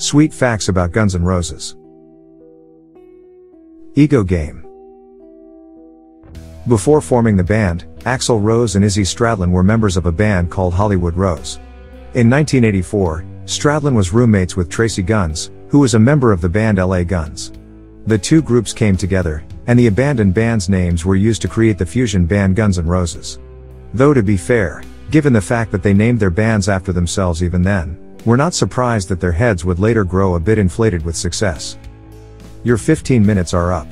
Sweet facts about Guns N' Roses. Ego Game. Before forming the band, Axl Rose and Izzy Stradlin were members of a band called Hollywood Rose. In 1984, Stradlin was roommates with Tracii Guns, who was a member of the band LA Guns. The two groups came together, and the abandoned band's names were used to create the fusion band Guns N' Roses. Though to be fair, given the fact that they named their bands after themselves even then, we're not surprised that their heads would later grow a bit inflated with success. Your 15 minutes are up.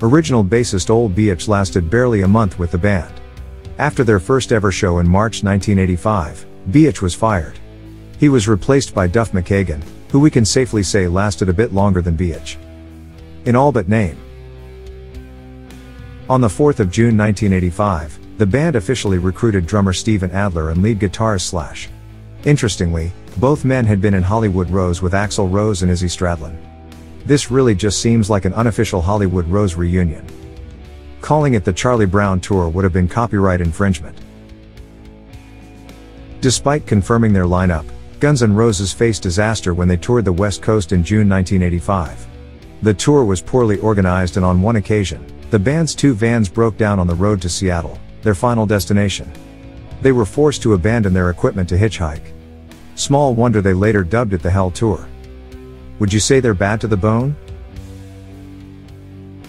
Original bassist Ole Beich lasted barely a month with the band. After their first ever show in March 1985, Beich was fired. He was replaced by Duff McKagan, who we can safely say lasted a bit longer than Beich. In all but name. On the 4th of June 1985, the band officially recruited drummer Steven Adler and lead guitarist Slash. Interestingly, both men had been in Hollywood Rose with Axl Rose and Izzy Stradlin. This really just seems like an unofficial Hollywood Rose reunion. Calling it the Charlie Brown Tour would have been copyright infringement. Despite confirming their lineup, Guns N' Roses faced disaster when they toured the West Coast in June 1985. The tour was poorly organized and on one occasion, the band's two vans broke down on the road to Seattle, their final destination. They were forced to abandon their equipment to hitchhike. Small wonder they later dubbed it the Hell Tour. Would you say they're bad to the bone?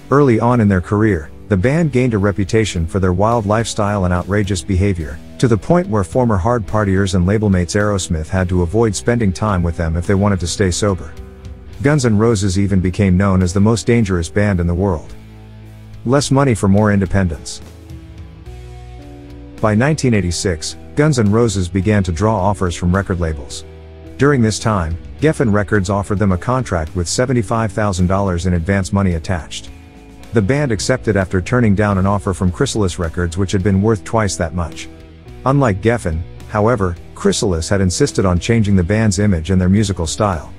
Early on in their career, the band gained a reputation for their wild lifestyle and outrageous behavior, to the point where former hard partiers and labelmates Aerosmith had to avoid spending time with them if they wanted to stay sober. Guns N' Roses even became known as the most dangerous band in the world. Less money for more independence. By 1986, Guns N' Roses began to draw offers from record labels. During this time, Geffen Records offered them a contract with $75,000 in advance money attached. The band accepted after turning down an offer from Chrysalis Records which had been worth twice that much. Unlike Geffen, however, Chrysalis had insisted on changing the band's image and their musical style.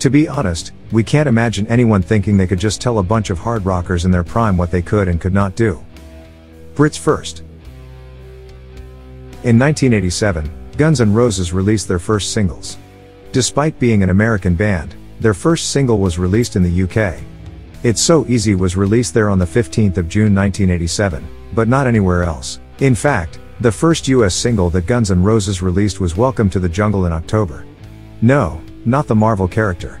To be honest, we can't imagine anyone thinking they could just tell a bunch of hard rockers in their prime what they could and could not do. Brits first. In 1987, Guns N' Roses released their first singles. Despite being an American band, their first single was released in the UK. It's So Easy was released there on the 15th of June 1987, but not anywhere else. In fact, the first US single that Guns N' Roses released was Welcome to the Jungle in October. No, not the Marvel character.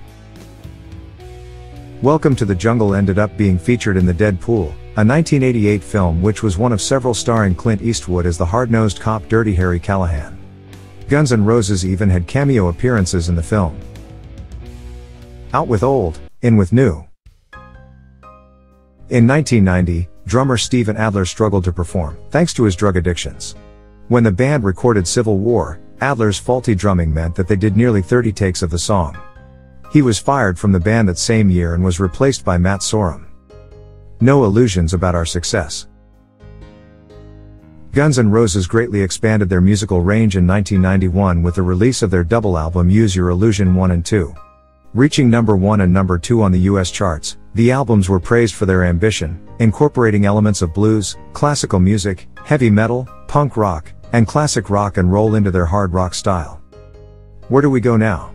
Welcome to the Jungle ended up being featured in The Dead Pool, a 1988 film which was one of several starring Clint Eastwood as the hard-nosed cop Dirty Harry Callahan. Guns N' Roses even had cameo appearances in the film. Out with old, in with new. In 1990, drummer Steven Adler struggled to perform, thanks to his drug addictions. When the band recorded Civil War, Adler's faulty drumming meant that they did nearly 30 takes of the song. He was fired from the band that same year and was replaced by Matt Sorum. No illusions about our success. Guns N' Roses greatly expanded their musical range in 1991 with the release of their double album Use Your Illusion 1 and 2. Reaching number 1 and number 2 on the US charts, the albums were praised for their ambition, incorporating elements of blues, classical music, heavy metal, punk rock, and classic rock and roll into their hard rock style. Where do we go now?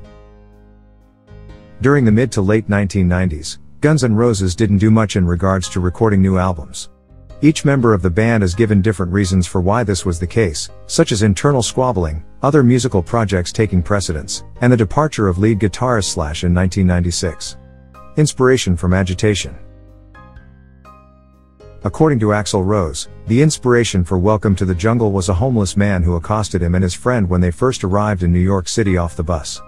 During the mid to late 1990s, Guns N' Roses didn't do much in regards to recording new albums. Each member of the band has given different reasons for why this was the case, such as internal squabbling, other musical projects taking precedence, and the departure of lead guitarist Slash in 1996. Inspiration from agitation. According to Axl Rose, the inspiration for Welcome to the Jungle was a homeless man who accosted him and his friend when they first arrived in New York City off the bus.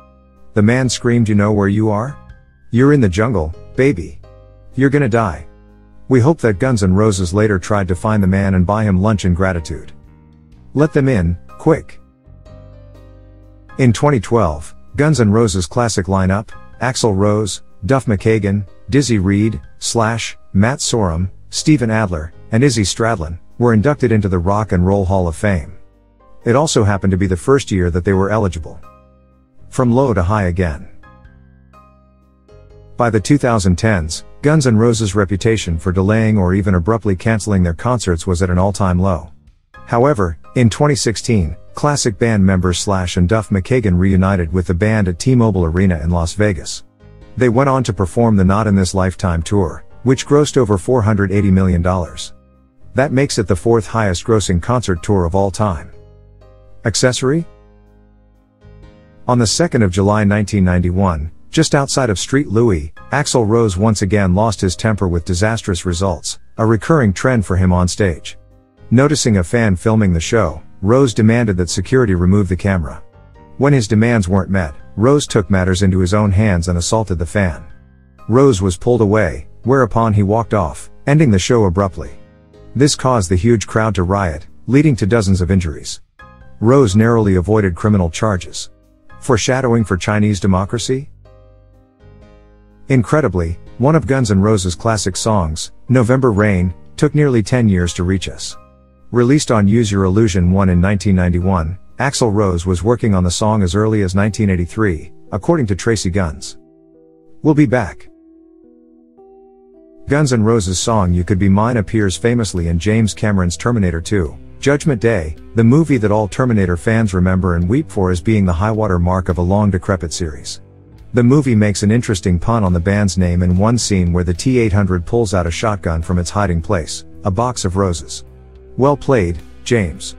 The man screamed you know where you are? You're in the jungle, baby. You're gonna die. We hope that Guns N' Roses later tried to find the man and buy him lunch in gratitude. Let them in, quick. In 2012, Guns N' Roses classic lineup, Axl Rose, Duff McKagan, Dizzy Reed, Slash, Matt Sorum, Steven Adler, and Izzy Stradlin, were inducted into the Rock and Roll Hall of Fame. It also happened to be the first year that they were eligible. From low to high again. By the 2010s, Guns N' Roses' reputation for delaying or even abruptly canceling their concerts was at an all-time low. However, in 2016, classic band members Slash and Duff McKagan reunited with the band at T-Mobile Arena in Las Vegas. They went on to perform the Not in This Lifetime tour, which grossed over $480 million. That makes it the fourth highest grossing concert tour of all time. Accessory? On the 2nd of July 1991, just outside of Street Louis, Axl Rose once again lost his temper with disastrous results, a recurring trend for him on stage. Noticing a fan filming the show, Rose demanded that security remove the camera. When his demands weren't met, Rose took matters into his own hands and assaulted the fan. Rose was pulled away, whereupon he walked off, ending the show abruptly. This caused the huge crowd to riot, leading to dozens of injuries. Rose narrowly avoided criminal charges. Foreshadowing for Chinese democracy? Incredibly, one of Guns N' Roses' classic songs, November Rain, took nearly 10 years to reach us. Released on Use Your Illusion 1 in 1991, Axl Rose was working on the song as early as 1983, according to Tracii Guns. We'll be back. Guns N' Roses' song You Could Be Mine appears famously in James Cameron's Terminator 2, Judgment Day, the movie that all Terminator fans remember and weep for as being the high-water mark of a long decrepit series. The movie makes an interesting pun on the band's name in one scene where the T-800 pulls out a shotgun from its hiding place, a box of roses. Well played, James.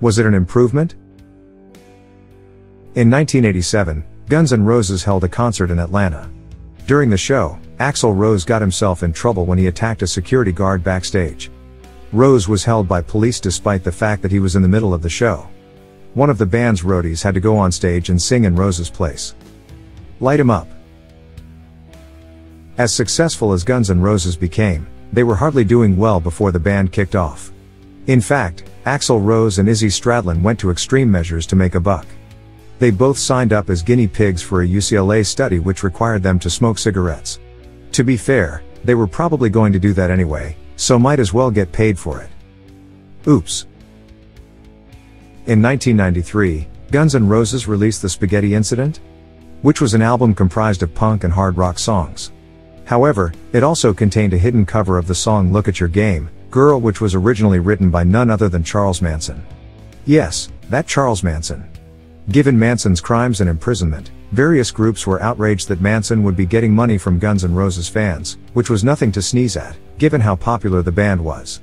Was it an improvement? In 1987, Guns N' Roses held a concert in Atlanta. During the show, Axl Rose got himself in trouble when he attacked a security guard backstage. Rose was held by police despite the fact that he was in the middle of the show. One of the band's roadies had to go on stage and sing in Rose's place. Light 'em up. As successful as Guns N' Roses became, they were hardly doing well before the band kicked off. In fact, Axl Rose and Izzy Stradlin went to extreme measures to make a buck. They both signed up as guinea pigs for a UCLA study which required them to smoke cigarettes. To be fair, they were probably going to do that anyway, so might as well get paid for it. Oops. In 1993, Guns N' Roses released The Spaghetti Incident? which was an album comprised of punk and hard rock songs. However, it also contained a hidden cover of the song Look at Your Game, Girl which was originally written by none other than Charles Manson. Yes, that Charles Manson. Given Manson's crimes and imprisonment, various groups were outraged that Manson would be getting money from Guns N' Roses fans, which was nothing to sneeze at, given how popular the band was.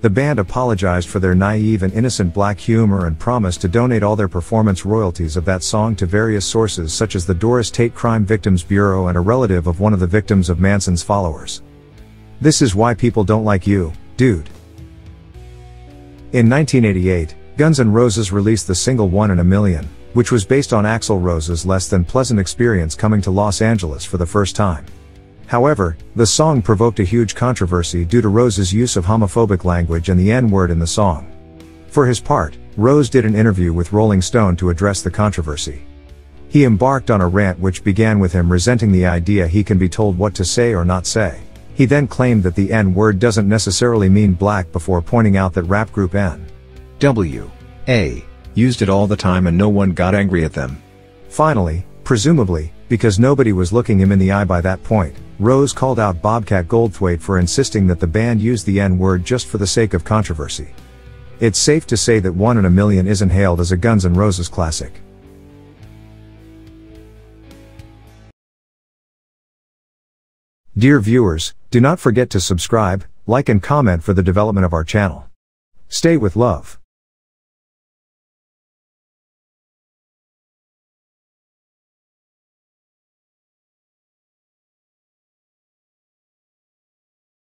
The band apologized for their naive and innocent black humor and promised to donate all their performance royalties of that song to various sources such as the Doris Tate Crime Victims Bureau and a relative of one of the victims of Manson's followers. This is why people don't like you, dude. In 1988, Guns N' Roses released the single One in a Million, which was based on Axl Rose's less than pleasant experience coming to Los Angeles for the first time. However, the song provoked a huge controversy due to Rose's use of homophobic language and the N-word in the song. For his part, Rose did an interview with Rolling Stone to address the controversy. He embarked on a rant which began with him resenting the idea he can be told what to say or not say. He then claimed that the N-word doesn't necessarily mean black before pointing out that rap group N. W. A. used it all the time and no one got angry at them. Finally, presumably, because nobody was looking him in the eye by that point, Rose called out Bobcat Goldthwait for insisting that the band used the N-word just for the sake of controversy. It's safe to say that One in a Million isn't hailed as a Guns N' Roses classic. Dear viewers, do not forget to subscribe, like and comment for the development of our channel. Stay with love.